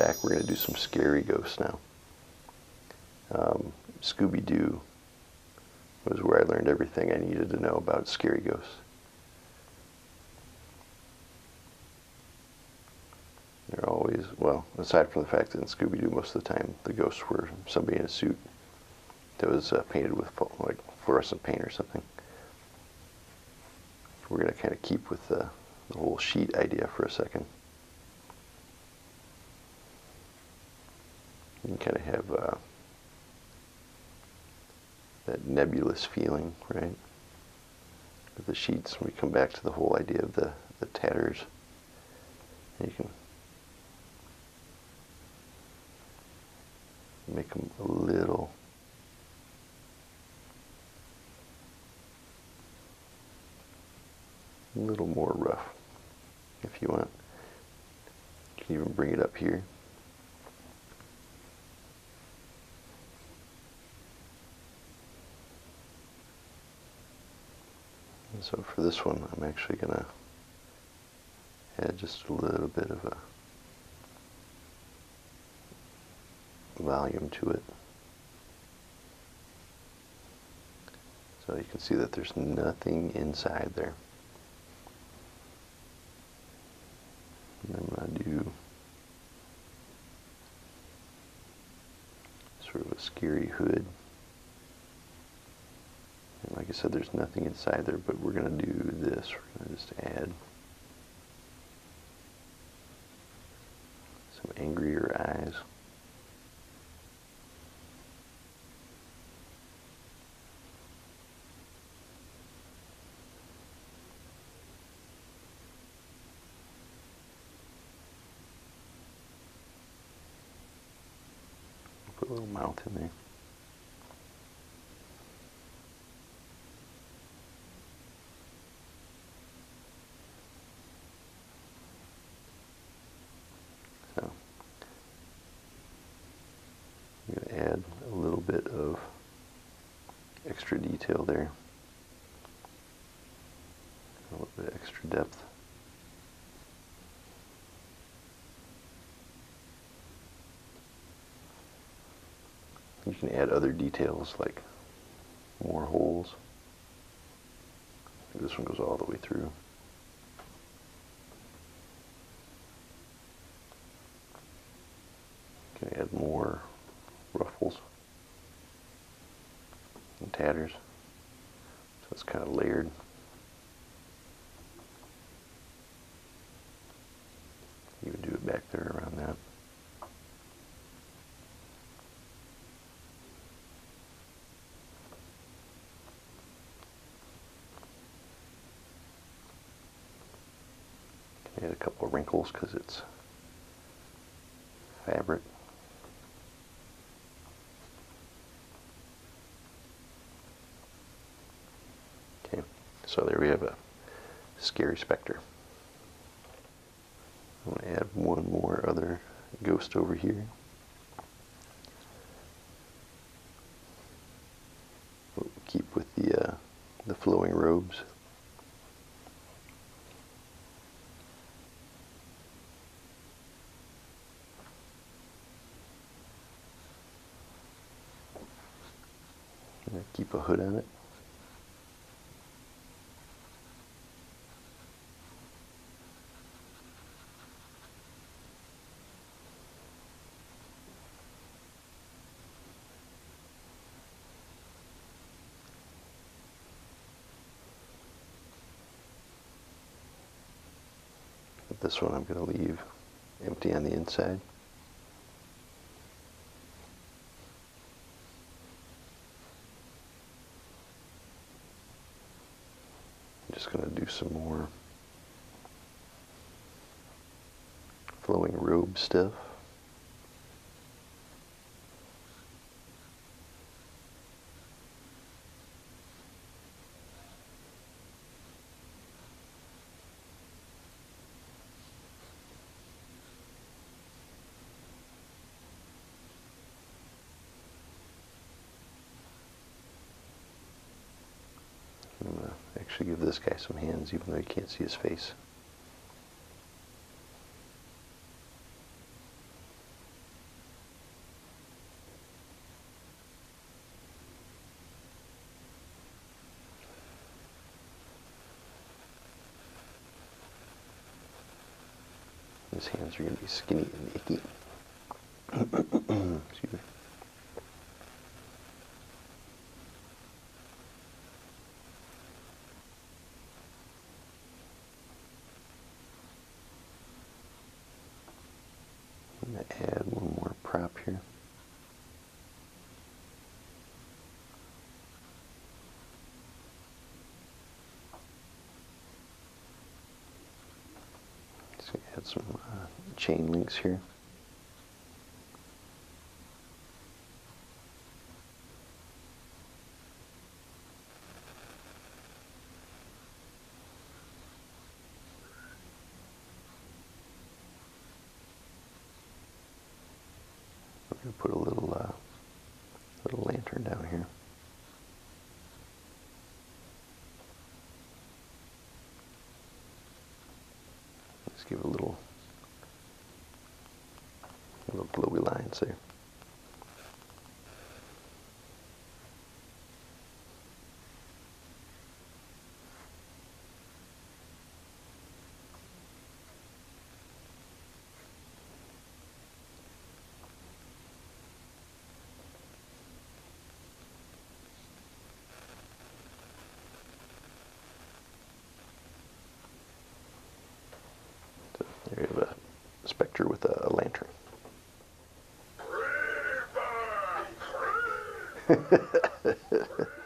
back, we're going to do some scary ghosts now. Um, Scooby-Doo was where I learned everything I needed to know about scary ghosts. They're always, well, aside from the fact that in Scooby-Doo most of the time the ghosts were somebody in a suit that was uh, painted with like fluorescent paint or something. We're going to kind of keep with the, the whole sheet idea for a second. You can kind of have uh, that nebulous feeling, right? With the sheets, we come back to the whole idea of the, the tatters. And you can make them a little a little more rough if you want. You can even bring it up here. And so for this one, I'm actually going to add just a little bit of a volume to it. So you can see that there's nothing inside there. And I'm going to do sort of a scary hood. Like I said, there's nothing inside there, but we're going to do this. We're going to just add some angrier eyes. Put a little mouth in there. So I'm going to add a little bit of extra detail there. A little bit extra depth. You can add other details like more holes. This one goes all the way through. Can add more ruffles and tatters. So it's kind of layered. Even do it back there around that. Add a couple of wrinkles because it's fabric. So there we have a scary specter. I'm going to add one more other ghost over here. We'll keep with the uh, the flowing robes. keep a hood on it. This one I'm going to leave empty on the inside. I'm just going to do some more flowing robe stuff. actually give this guy some hands even though you can't see his face. His hands are going to be skinny and icky. Excuse me. Going to add one more prop here. Gonna add some uh, chain links here. We're gonna put a little uh, little lantern down here. Let's give a little, little glowy lines there. So there you have a specter with a, a lantern.